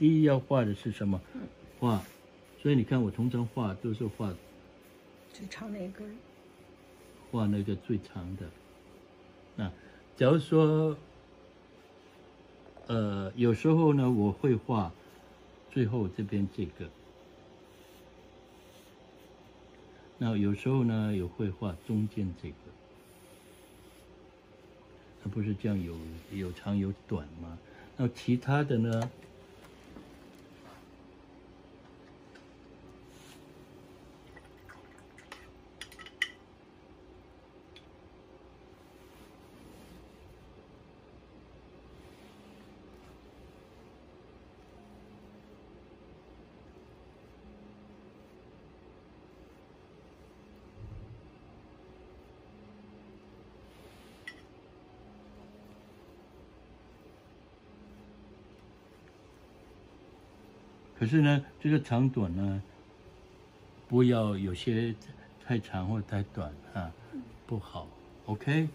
第一要画的是什么？画，所以你看我通常画都是画最长那根，画那个最长的。那假如说，呃，有时候呢，我会画最后这边这个。那有时候呢，也会画中间这个。它不是这样有有长有短吗？那其他的呢？可是呢，这个长短呢，不要有些太长或太短啊，不好。OK。